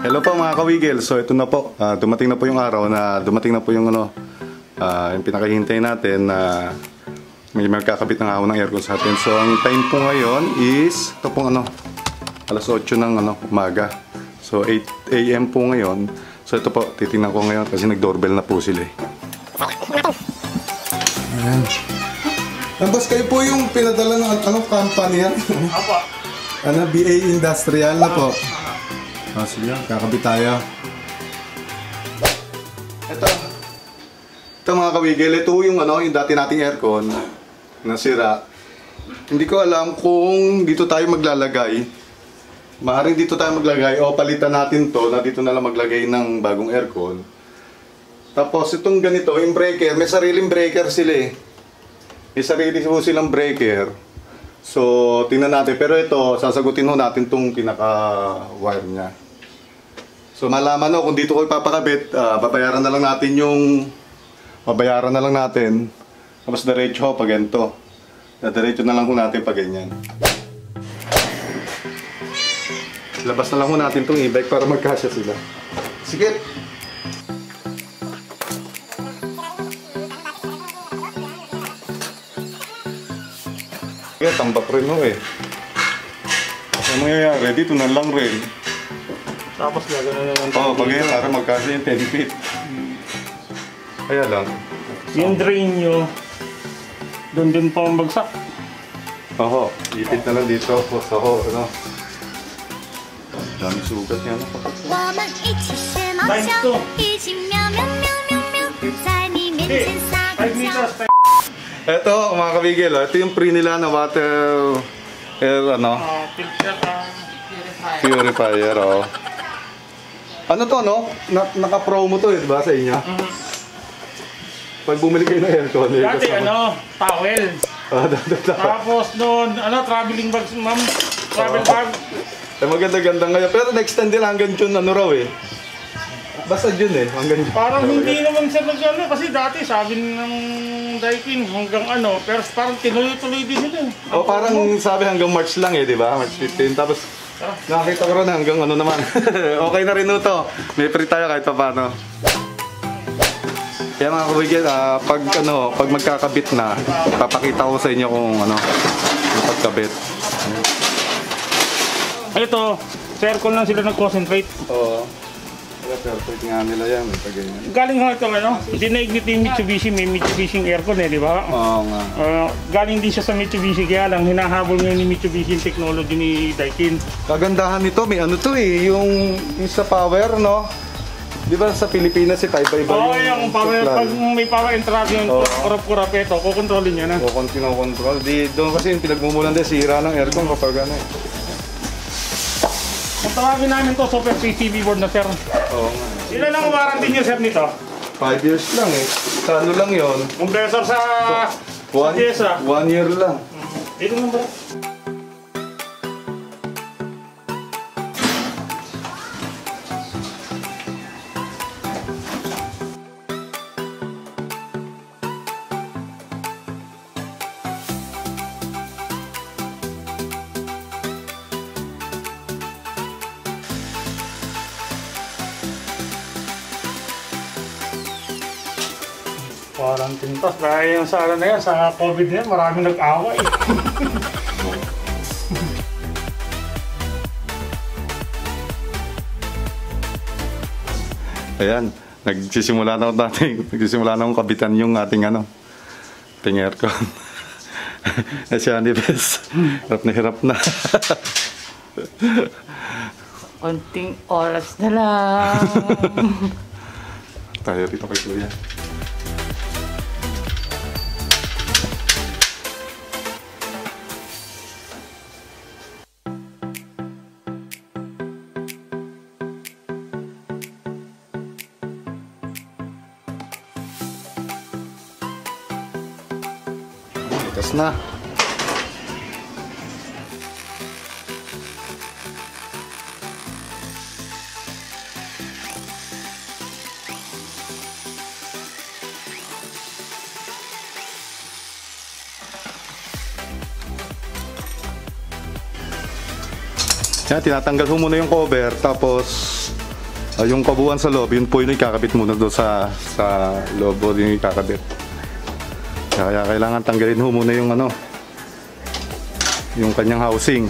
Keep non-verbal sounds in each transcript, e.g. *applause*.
Hello po mga kawigil. So ito na po. Ah, dumating na po yung araw na dumating na po yung ano ah, yung pinakahintay natin na may magkakabit ng ahon ng aircon sa atin. So ang time po ngayon is ito pong ano alas 8 ng ano umaga. So 8 AM po ngayon. So ito po titingnan ko ngayon kasi nag-doorbell na po sila eh. Ayan. Tapos kayo po yung pinadala ng ano company yan? Apo. Ano, BA Industrial na po. Ah, sige, kakabit tayo. Ito. Ito mga kawigil, ito yung ano, yung dati nating aircon na sira. Hindi ko alam kung dito tayo maglalagay. Maaring dito tayo maglagay o palitan natin to na dito na lang maglagay ng bagong aircon. Tapos itong ganito, yung breaker, may sariling breaker sila eh. May sarili po silang breaker. So, tingnan natin. Pero ito, sasagutin ho natin tong pinaka-wire niya. So, malaman ho, kung dito ko ipapakabit, ah, babayaran na lang natin yung... Babayaran na lang natin. Tapos diretso pag ganito. Diretso na lang ho natin pag ganyan. Labas na lang ho natin tong e-bike para magkasya sila. Sige! Kaya tambak rin ho eh. Ano mangyayari? Dito na lang rin. Tapos gagawin na lang. Oo, oh, bagay para magkasya yung 10 feet. Hmm. Kaya lang. So, yung drain nyo, doon din pa ang bagsak. Oo, ipit na lang dito. Sa ho, ano. Dami sugat yan. Ito. Ito, mga kabigil, ah, ito yung pre nila na water, air, ano? Uh, purifier. Purifier, oh. Ano to, no? Na, naka-promo to, eh, di ba, sa inyo? Pag bumili kayo ng aircon, eh, dati kasama- ano, towel. Ah. *laughs* Tapos noon, ano, traveling bags, ma'am. Travel bag. Eh, maganda-ganda ngayon. Pero time din hanggang June, ano raw eh. Basta June eh, hanggang June. Parang hindi naman siya nag ano, kasi dati sabi ng Daikin hanggang ano, pero parang tinuloy-tuloy din sila. eh. O parang sabi hanggang March lang eh, di ba? March 15. Tapos nakakita ko rin hanggang ano naman. *laughs* okay na rin ito. May free tayo kahit pa paano. Kaya mga kabigyan, ah, pag ano, pag magkakabit na, papakita ko sa inyo kung ano, yung pagkabit. Ito, circle lang sila nag-concentrate. Oo. Perfect nga nila yan, pag ganyan. Galing ho ito, ano, dinaigit yung Mitsubishi, may Mitsubishi aircon eh, di ba? Oo nga. Uh, galing din siya sa Mitsubishi, kaya lang hinahabol ngayon ni Mitsubishi yung technology ni Daikin. Kagandahan nito, may ano to eh, yung, yung sa power, no? Di ba sa Pilipinas si iba-iba Oo, yung power, supply. pag may power interrupt yung Oo. kurap-kurap ito, kukontrolin niya na. Kung kinokontrol. Di, doon kasi yung pinagmumulan din, sira ng aircon kapag ano eh. Tawagin namin to super PCB board na sir. Oo nga. Ilan ang warranty niyo sir nito? Five years lang eh. Sa ano lang yon Compressor sa... One, Sa one year lang. Ito lang ba? Parang tintas. Dahil yung sa ano na yan, sa COVID na yan, maraming nag-away. *laughs* Ayan. Nagsisimula na natin. Nagsisimula na akong kabitan yung ating ano. Ating aircon. *laughs* Eh si Andy Bes. Hirap na hirap na. *laughs* Konting oras na lang. Tayo rito kay Kuya. Bukas na. Yan, tinatanggal ho muna yung cover, tapos Ah, yung pabuhan sa loob, yun po yung ikakabit muna doon sa, sa loob po yung ikakabit. Kaya kailangan tanggalin ho muna yung ano, yung kanyang housing.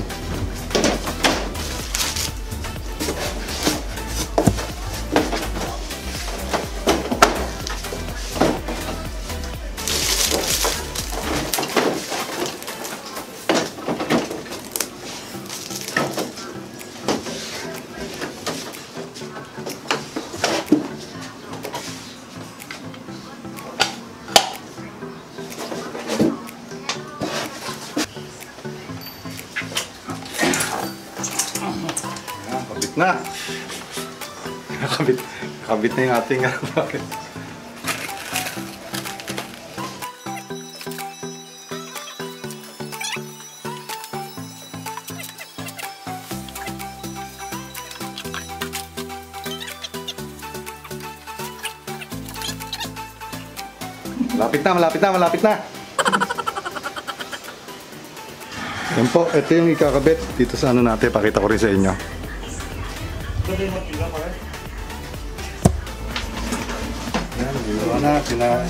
Kabit na yung ating ano. Malapit na, malapit na, malapit na. Yan po, ito yung ikakabit dito sa ano natin, pakita ko rin sa inyo. Sabi mo, tila pa na, pina,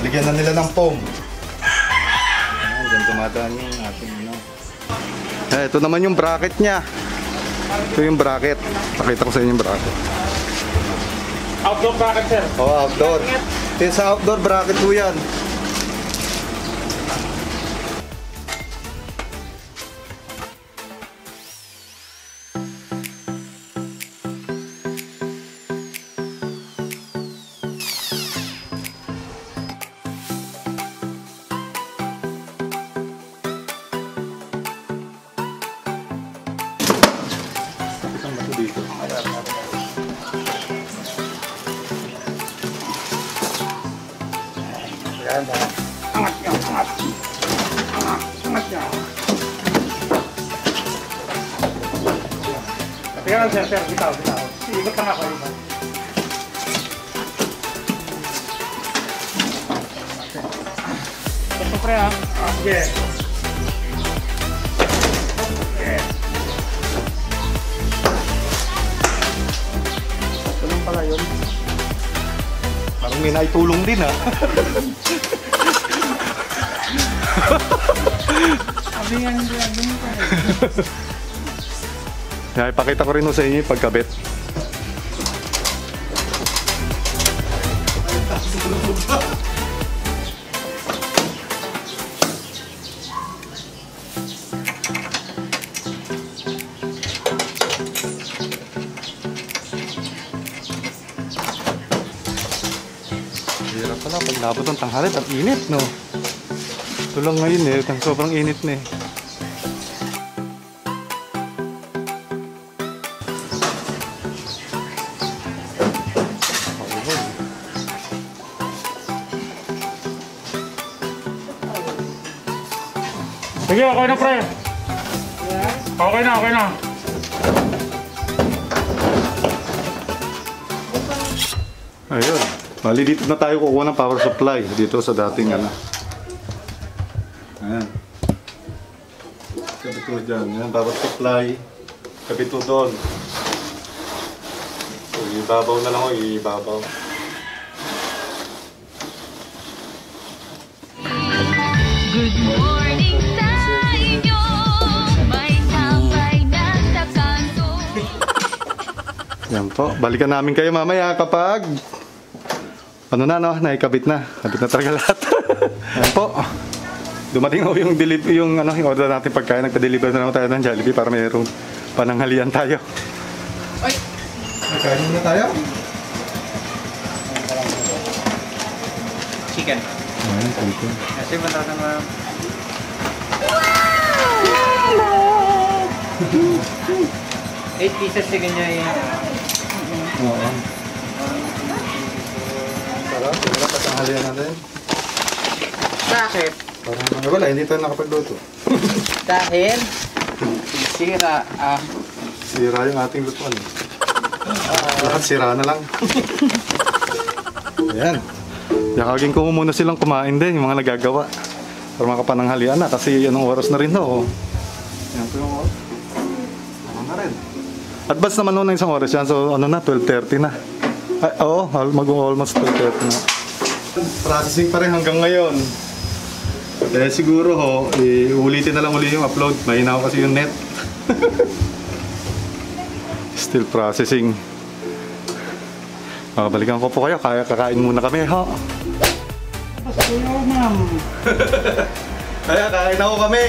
naligyan na nila ng foam. Yan, dyan dumadaan yung ating ano. Eh, ito naman yung bracket niya. Ito yung bracket. Pakita ko sa inyo yung bracket. Outdoor bracket, sir. Oh, outdoor. Ito sa outdoor bracket po yan. Yan, ha. Angat niya, angat. Angat, angat niya. Teka lang, sir, sir. Bitaw, bitaw. Ikot lang may naitulong din ah. Sabi nga lang din pa. Kaya ipakita ko rin sa inyo yung pagkabit. Nabot ng tanghali, ang init, no? Ito lang ngayon eh, ang sobrang init na eh. Sige, okay na, pre. Okay na, okay na. Ayun. Bali dito na tayo kukuha ng power supply dito sa dating ano. Ayan. Kapit ko dyan. Ayan, power supply. Kapit ko doon. So, ibabaw na lang ako, ibabaw. Good morning sa inyo May tambay na sa kanto Yan po. Balikan namin kayo mamaya kapag ano na no, naikabit na. Kabit na talaga lahat. Yan *laughs* po. Dumating ho yung deliver yung ano, yung order natin pagkain. Nagpa-deliver na naman tayo ng Jollibee para mayroong pananghalian tayo. Ay! Nagkain na tayo? Chicken. Ayan, thank you. Kasi matata na Eight pieces chicken niya yun. Oo. Sarap, sarap at ang halian natin. Bakit? Parang wala, hindi tayo nakapagluto. *laughs* Dahil sira ah Sira yung ating lutuan. Lahat sira na lang. *laughs* Ayan. Yakagin ko muna silang kumain din, yung mga nagagawa. Para makapananghalian na kasi anong oras na rin no. Yan po yung oras. Ano na rin. Advance naman noon ng isang oras yan. So ano na, 12.30 na. Ay, oo, al- mag-almost 12.30 na. Processing pa rin hanggang ngayon. Eh siguro ho, eh, ulitin na lang uli yung upload. Mahina ko kasi yung net. *laughs* Still processing. Ah, balikan ko po kayo. Kaya kakain muna kami, *laughs* ho. Basta ma'am. Kaya kain ako kami.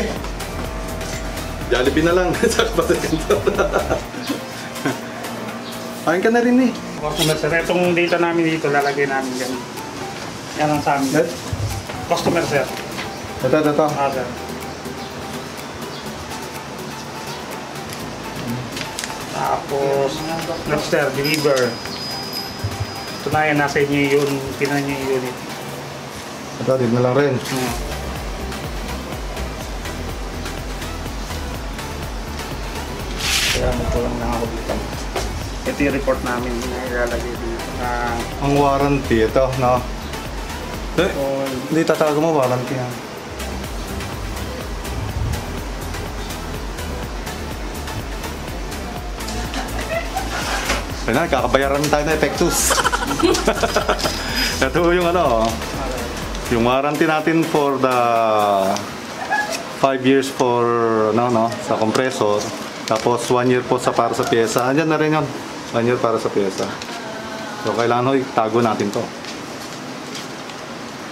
Jollibee na lang. *laughs* Sakto sa ganito. Kain ka na rin eh. Customer sir, itong data namin dito, lalagay namin ganun. Yan ang sa amin. Customer sir. Ito, ito, ito. Ah, sir. Tapos, next sir, deliver. Ito na yan, nasa inyo yun, tinan niyo yung unit. Ito, dito na lang rin. Hmm. Kaya magkulang lang ako dito. Ito yung report namin na ilalagay dito. Ah, Ang warranty, ito, no? Eh, hindi tatago mo warranty yan. Kaya na, kakabayaran tayo ng Epectus. *laughs* ito yung ano, yung warranty natin for the 5 years for ano no sa compressor tapos 1 year po sa para sa pyesa andyan na rin yun 1 year para sa pyesa. So kailangan ho itago natin to.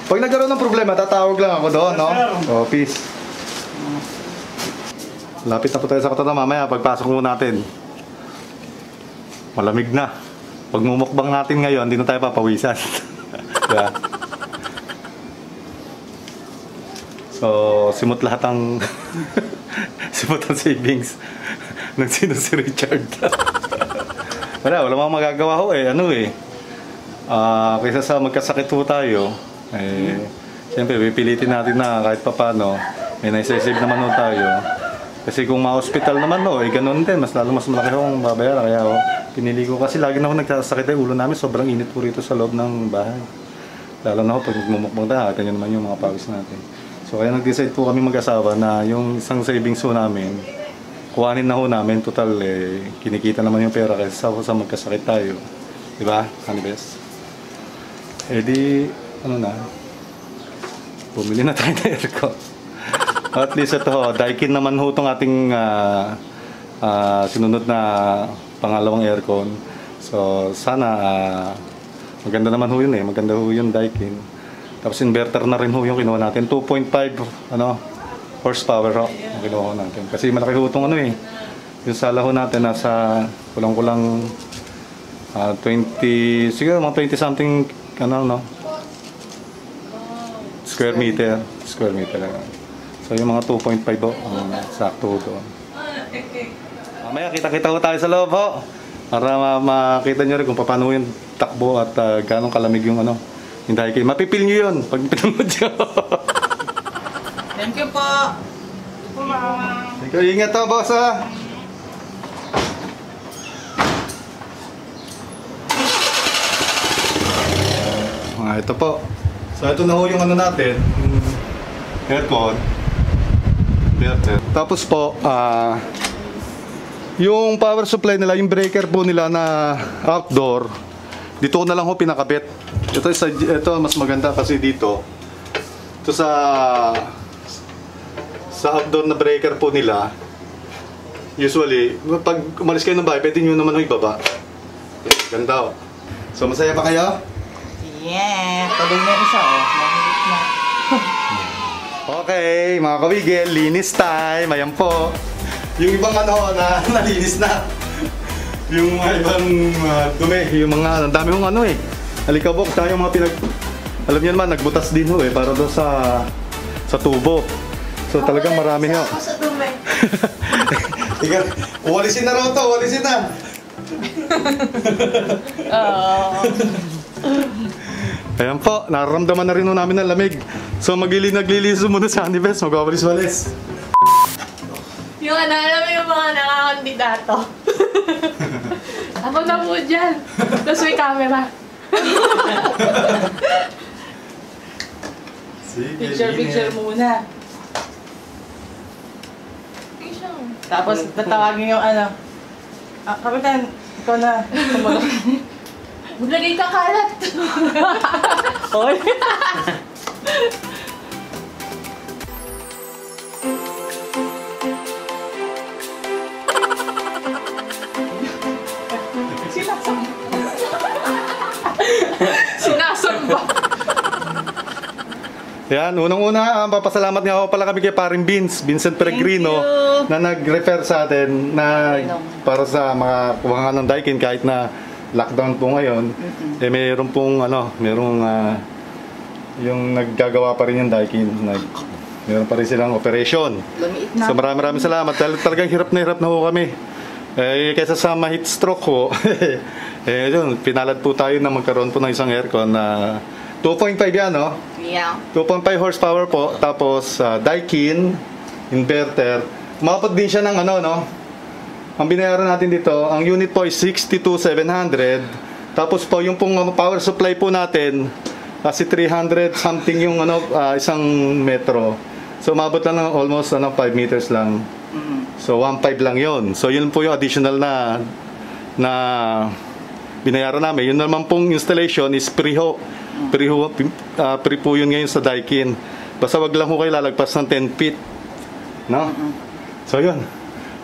Pag nagkaroon ng problema tatawag lang ako doon no? Oh peace. Lapit na po tayo sa katoto mamaya pagpasok mo natin. Malamig na. Pag mumukbang natin ngayon hindi na tayo papawisan. *laughs* Diba? So, simot lahat ang *laughs* simot ang savings. Ng sino si Richard. *laughs* wala, wala mga magagawa ho eh. Ano eh. Ah, kaysa sa magkasakit ho tayo, eh, siyempre, pipilitin natin na kahit papano, may naisasave naman ho tayo. Kasi kung ma-hospital naman ho, eh, ganun din. Mas lalo mas malaki ho babayaran. Kaya ho, pinili ko kasi lagi na ho nagsasakit yung ulo namin. Sobrang init po rito sa loob ng bahay. Lalo na ho, pag nagmumukbang tayo, kita nyo naman yung mga pawis natin. So kaya nag-decide po kami mag-asawa na yung isang savings ho namin, kuhanin na ho namin, total eh, kinikita naman yung pera kaysa sa, sa magkasakit tayo. Di ba, Hanibes? Eh di, ano na, bumili na tayo *laughs* ng aircon. At least ito Daikin naman ho itong ating ah, ah, sinunod na pangalawang aircon. So sana ah, maganda naman ho yun eh, maganda ho yun Daikin. Tapos inverter na rin ho yung kinuha natin. 2.5 ano, horsepower ho yung kinuha natin. Kasi malaki ho itong ano eh. Yung sala ho natin nasa kulang-kulang ah, 20, siguro mga 20 something ano no. Square meter. Square meter lang. So yung mga 2.5 ho, um, sakto ho doon. Mamaya kita-kita ho tayo sa loob ho. Para ma- makita nyo rin kung paano yung takbo at uh, gano'ng kalamig yung ano. Hindi kayo. Mapipil nyo yun pag pinanood nyo. Thank you po. Ikaw, ingat to, boss ha. Mga ito po. So ito na ho yung ano natin, yung aircon. Aircon. Tapos po, ah yung power supply nila, yung breaker po nila na outdoor, dito ko na lang ho pinakabit. Ito, ito mas maganda kasi dito. Ito sa sa outdoor na breaker po nila, usually, pag umalis kayo ng bahay, pwede nyo naman ibaba. Okay, ganda oh. So, masaya ba kayo? Yeah. Tuloy na isa oh. Mahilig na. *laughs* Okay, mga kawigil, linis time. Ayan po. Yung ibang ano *laughs* na nalinis na. Yung mga ibang uh, dumi, yung mga, ang dami kong ano eh. Alikabok, tayo mga pinag... Alam niyo naman, nagbutas din ho eh, para doon sa sa tubo. So talagang marami ho. sa dumi. Ika, uwalisin na raw to, uwalisin na. *laughs* Ayan po, nararamdaman na rin ho namin ang lamig. So magili naglilinis muna sa Anibes, magwawalis-walis. Yung ano, alam mo yung mga nakakandidato. *laughs* Ako na po dyan. Tapos may camera. *laughs* Sige, Picture, picture muna. Picture. Tapos tatawagin yung ano. Ah, kapitan, ikaw na. *laughs* Tumulong. Maglagay ka kalat. *laughs* Oy. *laughs* Yan, unang-una, ah, papasalamat nga ako pala kami kay Paring Vince, Vincent Peregrino, na nag-refer sa atin na para sa mga kuha ng daikin kahit na lockdown po ngayon, eh mayroon pong ano, mayroong ah, yung naggagawa pa rin yung daikin, nag, mayroon pa rin silang operation. So maraming maraming salamat. Dahil talagang hirap na hirap na ho kami. Eh, kaysa sa ma-heat stroke ho, *laughs* eh, yun, pinalad po tayo na magkaroon po ng isang aircon na 2.5 yan, no? Yeah. 2.5 horsepower po, tapos uh, Daikin, inverter. Umabot din siya ng ano, no? Ang binayaran natin dito, ang unit po is 62,700. Tapos po, yung pong ano, power supply po natin, kasi 300 something yung ano, ah, isang metro. So, umabot lang ng almost ano, 5 meters lang. So, 1.5 lang yon. So, yun po yung additional na na binayaran namin. Yun naman pong installation is free ho. Free, ho, ah, free po yun ngayon sa Daikin. Basta wag lang ho kayo lalagpas ng 10 feet. No? So, yun.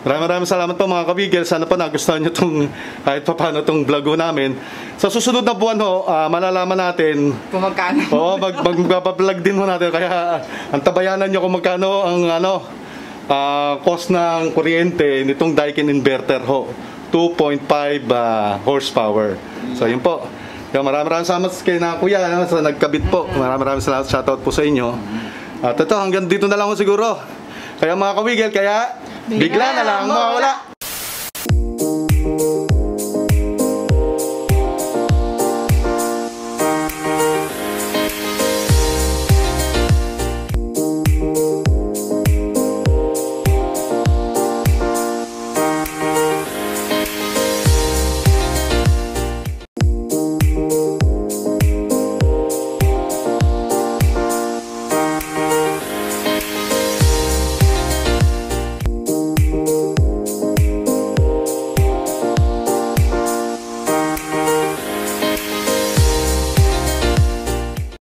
Maraming maraming salamat po mga kabigel. Sana po nagustuhan nyo itong kahit pa paano itong vlog ho namin. Sa susunod na buwan ho, ah, malalaman natin Kung magkano. *laughs* Oo, mag, mag, magpapaplug din mo natin. Kaya ang tabayanan nyo kung magkano ang ano, ah, cost ng kuryente nitong Daikin inverter ho. 2.5 ah, horsepower. So yun po. Kaya maraming maraming salamat kay na kuya ano, sa nagkabit po. Maraming maraming salamat. Shoutout po sa inyo. At ito, hanggang dito na lang siguro. Kaya mga kawigel, kaya bigla na lang mawala.